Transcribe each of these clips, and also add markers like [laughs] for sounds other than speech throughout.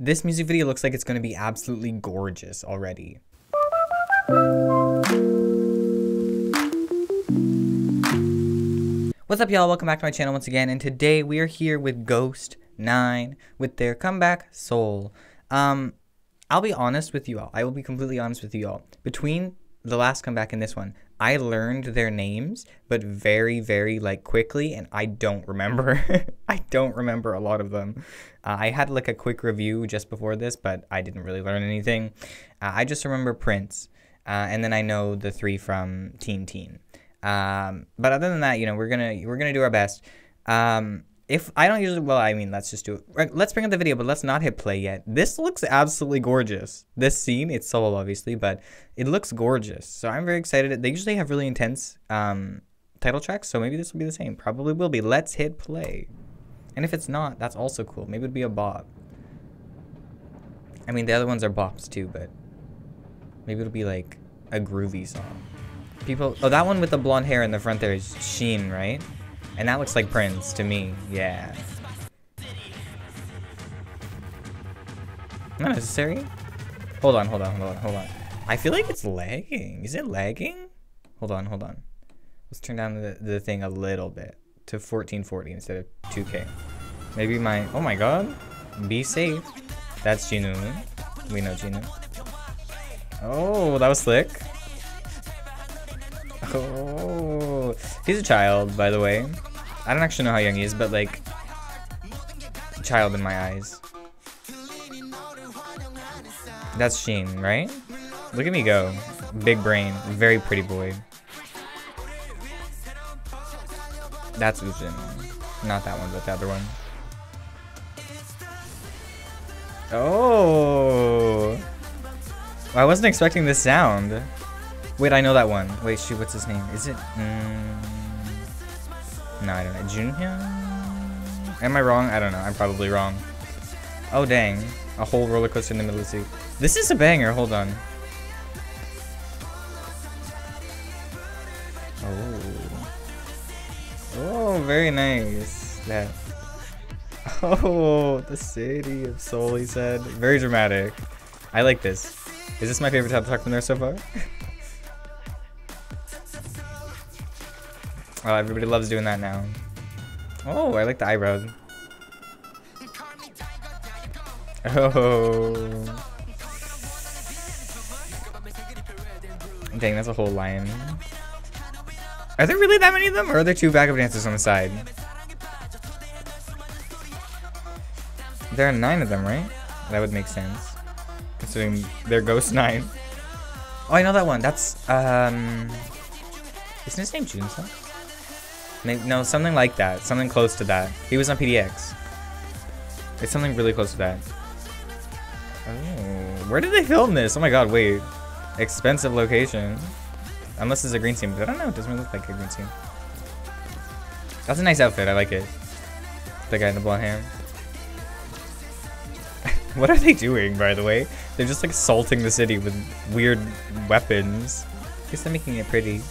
This music video looks like it's going to be absolutely gorgeous already. What's up y'all? Welcome back to my channel once again and today we are here with Ghost 9 with their comeback Seoul. Um I'll be honest with you all. I will be completely honest with you all. Between the last comeback and this one, I learned their names, but very, very like quickly, and I don't remember. [laughs] I don't remember a lot of them. Uh, I had like a quick review just before this, but I didn't really learn anything. Uh, I just remember Prince, uh, and then I know the three from Teen Teen. Um, but other than that, you know, we're gonna we're gonna do our best. Um, if I don't usually, well, I mean, let's just do it. Let's bring up the video, but let's not hit play yet. This looks absolutely gorgeous. This scene, it's solo obviously, but it looks gorgeous. So I'm very excited. They usually have really intense um, title tracks, so maybe this will be the same. Probably will be. Let's hit play. And if it's not, that's also cool. Maybe it'd be a bop. I mean, the other ones are bops too, but maybe it'll be like a groovy song. People, oh, that one with the blonde hair in the front there is Sheen, right? And that looks like Prince to me. Yeah. Not necessary. Hold on, hold on, hold on, hold on. I feel like it's lagging. Is it lagging? Hold on, hold on. Let's turn down the, the thing a little bit to 1440 instead of 2K. Maybe my, oh my god. Be safe. That's Jinwoo. We know Jinwoo. Oh, that was slick. Oh, he's a child, by the way. I don't actually know how young he is, but like, child in my eyes. That's Sheen, right? Look at me go. Big brain, very pretty boy. That's Woojin. Not that one, but the other one. Oh! I wasn't expecting this sound. Wait, I know that one. Wait, shoot, what's his name? Is it? Mm, no, I don't know. Junhyun? Am I wrong? I don't know. I'm probably wrong. Oh, dang. A whole roller coaster in the middle of the sea. This is a banger. Hold on. Oh. Oh, very nice. That. [laughs] Oh, the city of Seoul, he said. Very dramatic. I like this. Is this my favorite title track from there so far? [laughs] Oh, everybody loves doing that now. Oh, I like the eyebrows. Oh. Dang, that's a whole line. Are there really that many of them? Or are there two backup dancers on the side? There are nine of them, right? That would make sense. Considering they're Ghost 9. Oh, I know that one. That's, um... Isn't his name Junso? No, something like that. Something close to that. He was on PDX. It's something really close to that. Oh, where did they film this? Oh my god, wait. Expensive location. Unless it's a green screen, but I don't know. It doesn't really look like a green screen. That's a nice outfit. I like it. The guy in the blonde hair. [laughs] what are they doing, by the way? They're just like salting the city with weird weapons. I guess they're making it pretty.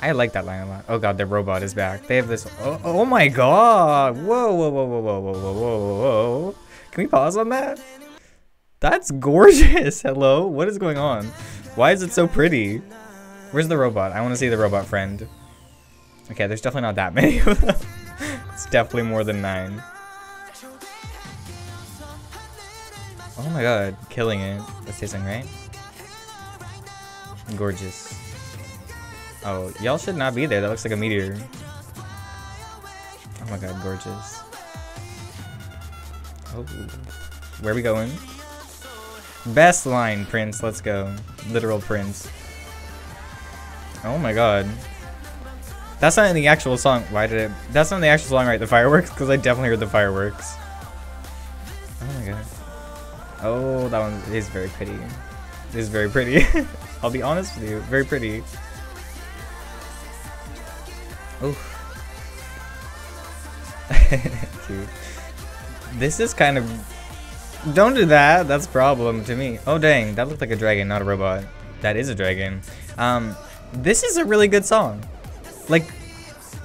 I like that line a lot. Oh god, their robot is back. They have this. Oh, oh my god! Whoa, whoa, whoa, whoa, whoa, whoa, whoa, whoa, whoa! Can we pause on that? That's gorgeous. [laughs] Hello, what is going on? Why is it so pretty? Where's the robot? I want to see the robot friend. Okay, there's definitely not that [laughs] many it's definitely more than nine. Oh my god, killing it. That's hissing, right? Gorgeous. Oh, y'all should not be there. That looks like a meteor. Oh my god, gorgeous. Oh, where are we going? Best line, Prince. Let's go. Literal Prince. Oh my god. That's not in the actual song. Why did it? That's not in the actual song, right? The fireworks? Because I definitely heard the fireworks. Oh my god. Oh, that one is very pretty. It is very pretty. [laughs] I'll be honest with you. Very pretty. Oof. [laughs] Cute. This is kind of... Don't do that. That's a problem to me. Oh, dang. That looked like a dragon, not a robot. That is a dragon. Um, this is a really good song. Like,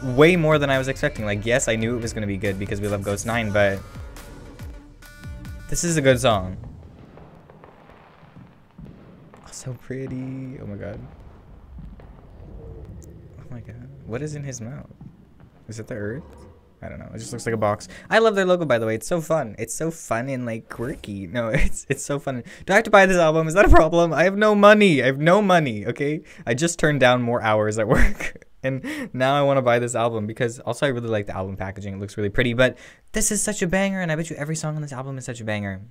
way more than I was expecting. Like, yes, I knew it was going to be good because we love Ghost 9, but This is a good song. Oh, so pretty. Oh my god. Oh my god. What is in his mouth? Is it the earth? I don't know. It just looks like a box. I love their logo, by the way. It's so fun. It's so fun and like quirky. No, [laughs] it's it's so fun. Do I have to buy this album? Is that a problem? I have no money. I have no money. Okay, I just turned down more hours at [laughs] work, and now I want to buy this album because also I really like the album packaging. It looks really pretty. But this is such a banger, and I bet you every song on this album is such a banger.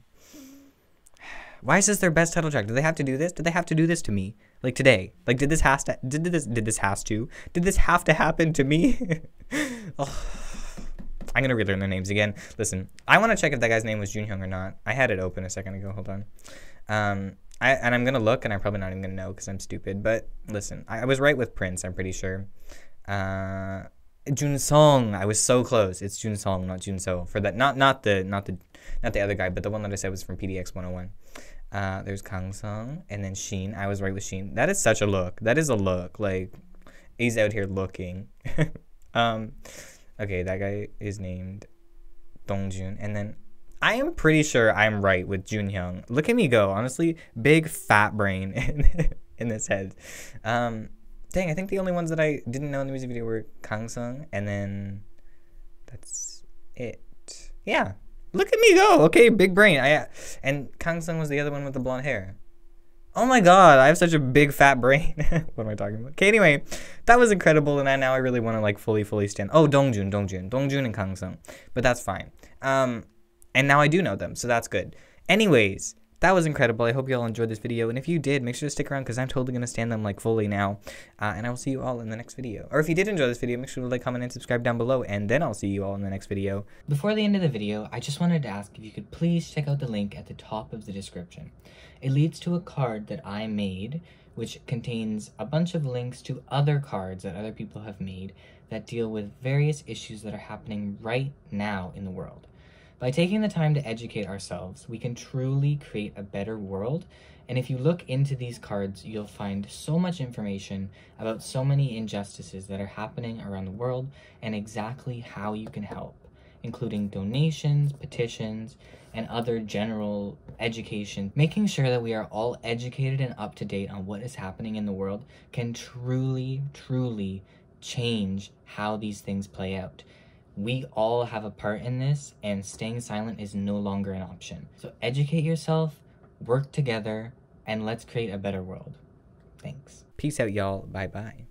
Why is this their best title track? Do they have to do this? Did they have to do this to me? Like today? Like did this has to did this did this has to? Did this have to happen to me? [laughs] oh. I'm gonna relearn their names again. Listen, I want to check if that guy's name was Junhyung or not. I had it open a second ago. Hold on. Um, I and I'm gonna look, and I'm probably not even gonna know because I'm stupid. But listen, I, I, was right with Prince. I'm pretty sure. Uh, Jun Song. I was so close. It's Jun Song, not Jun So. For that, not not the not the not the other guy, but the one that I said was from PDX 101. Uh, there's Kang Sung, and then Sheen. I was right with Sheen. That is such a look. That is a look. Like he's out here looking. [laughs] um, Okay, that guy is named Dongjun. And then I am pretty sure I'm right with Junhyung. Look at me go. Honestly, big fat brain [laughs] in, in this head. Um, dang, I think the only ones that I didn't know in the music video were Kang Sung, and then that's it. Yeah, look at me go. Okay, big brain. I and Kang Sung was the other one with the blonde hair. Oh my god, I have such a big fat brain. [laughs] what am I talking about? Okay, anyway, that was incredible, and I, now I really want to like fully, fully stan. Oh, Dongjun, Dongjun, Dongjun and Kang Sung, but that's fine. Um, and now I do know them, so that's good. Anyways, that was incredible. I hope you all enjoyed this video, and if you did, make sure to stick around because I'm totally gonna stan them like fully now. Uh, and I will see you all in the next video. Or if you did enjoy this video, make sure to like, comment, and subscribe down below, and then I'll see you all in the next video. Before the end of the video, I just wanted to ask if you could please check out the link at the top of the description. It leads to a card that I made, which contains a bunch of links to other cards that other people have made that deal with various issues that are happening right now in the world. By taking the time to educate ourselves, we can truly create a better world. And if you look into these cards, you'll find so much information about so many injustices that are happening around the world and exactly how you can help including donations, petitions, and other general education. Making sure that we are all educated and up to date on what is happening in the world can truly, truly change how these things play out. We all have a part in this, and staying silent is no longer an option. So educate yourself, work together, and let's create a better world. Thanks. Peace out, y'all. Bye bye.